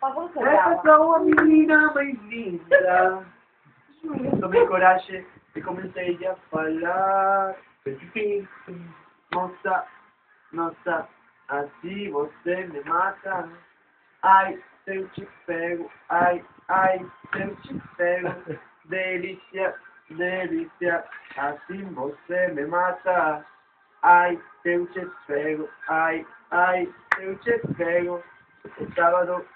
Seu Essa sou a menina mais linda. Tomei coragem e comecei a falar. Nossa, nossa, assim você me mata. Ai, se eu te pego, ai, ai, se eu te pego. Delícia, delícia, assim você me mata. Ai, se eu te pego, ai, ai, se eu te pego. O sábado.